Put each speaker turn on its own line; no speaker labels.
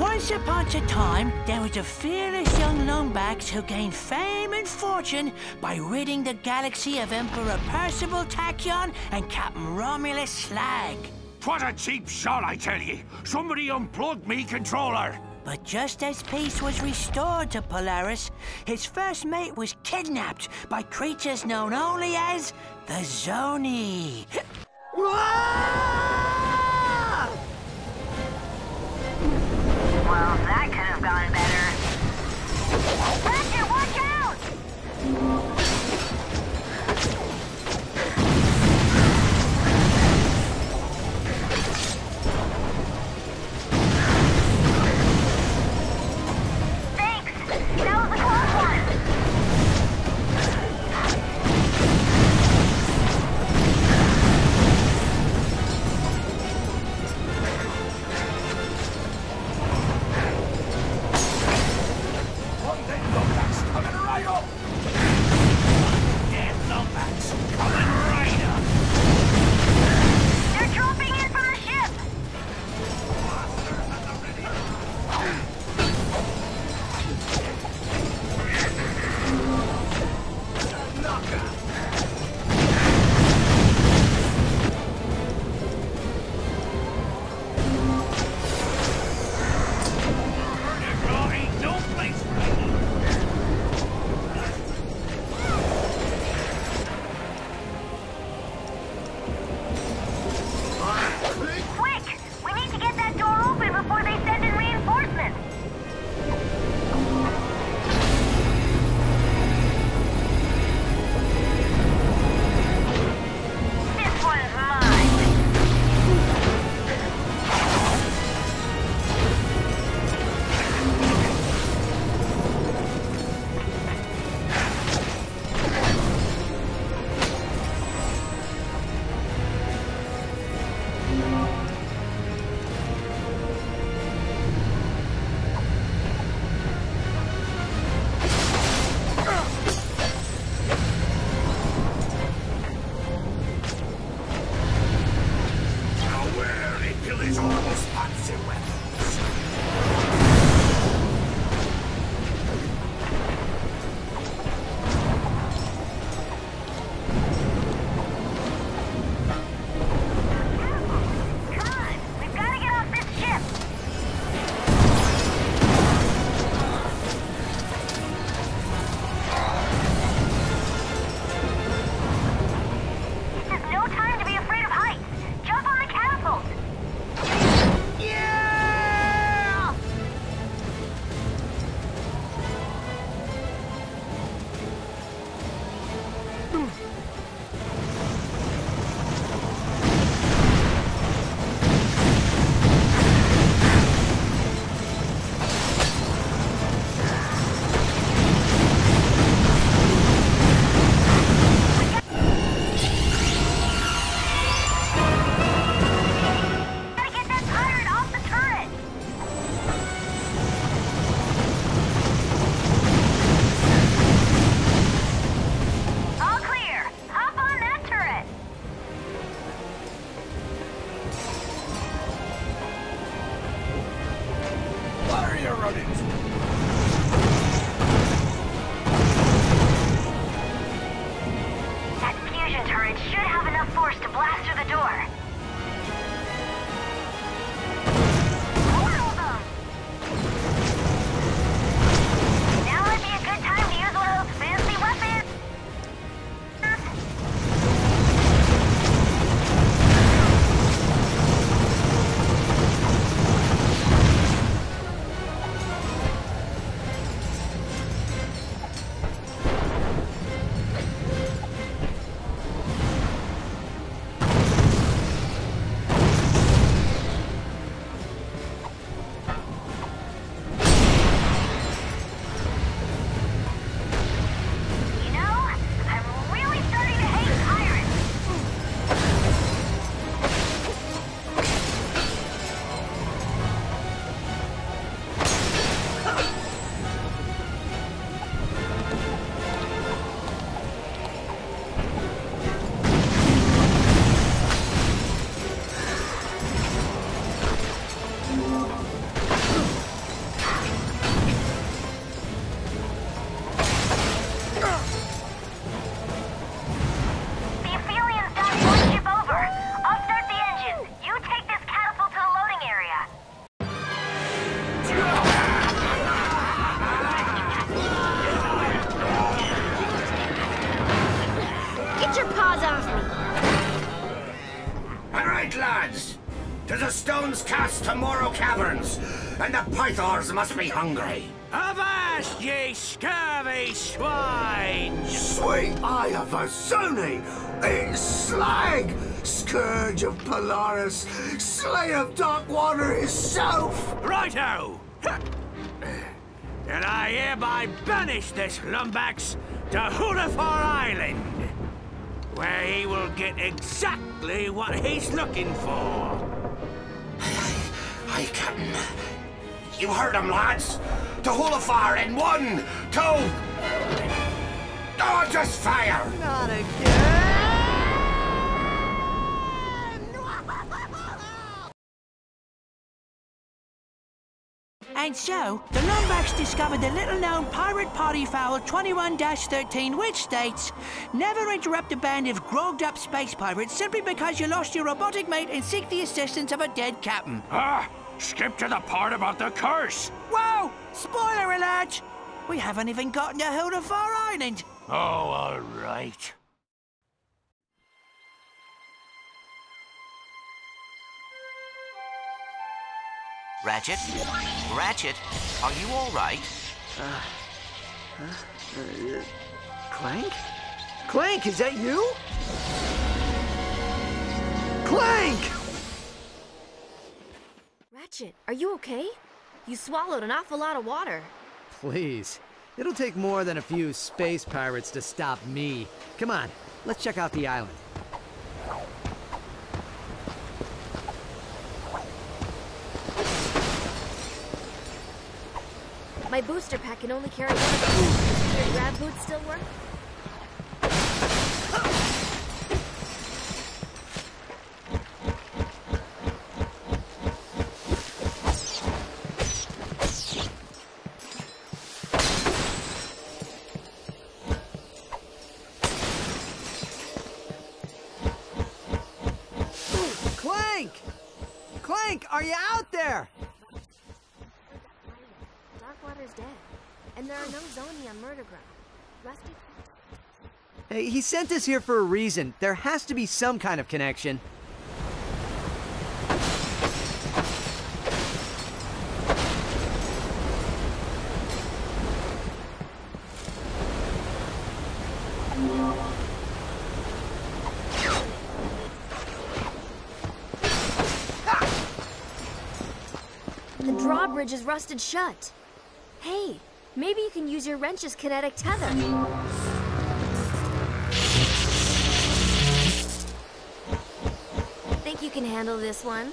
Once upon a time, there was a fearless young Lombax who gained fame and fortune by ridding the galaxy of Emperor Percival Tachyon and Captain Romulus Slag.
What a cheap shot, I tell ye! Somebody unplugged me controller!
But just as peace was restored to Polaris, his first mate was kidnapped by creatures known only as the Zoni.
Right,
lads. To the stones cast to Morrow Caverns, and the Pythors must be hungry.
Avast, ye scurvy swines!
Sweet eye of Azuni! It's Slag! Scourge of Polaris! Slay of Dark Darkwater himself!
Righto! and I hereby banish this Lombax to Hoolefar Island, where he will get exactly what he's looking for.
Aye, Captain. You heard him, lads. To Hoolefar in one, two... Oh, just fire!
Not again! And so, the Lombax discovered the little-known pirate party foul 21-13, which states, Never interrupt a band of grogged-up space pirates simply because you lost your robotic mate and seek the assistance of a dead captain.
Ah, skip to the part about the curse.
Whoa! Spoiler alert! We haven't even gotten to Hoolefar Island.
Oh, all right.
Ratchet? Ratchet, are you all right?
uh Clank? Clank, is that you? Clank!
Ratchet, are you okay? You swallowed an awful lot of water.
Please. It'll take more than a few space pirates to stop me. Come on, let's check out the island.
My booster pack can only carry one of those. Your grab boots still work?
Clank! Clank, are you out there?
Darkwater's dead. And there are no Zoni on Merdegraw. Rusty...
Hey, he sent us here for a reason. There has to be some kind of connection.
The drawbridge is rusted shut. Hey, maybe you can use your wrench's kinetic tether. Think you can handle this one?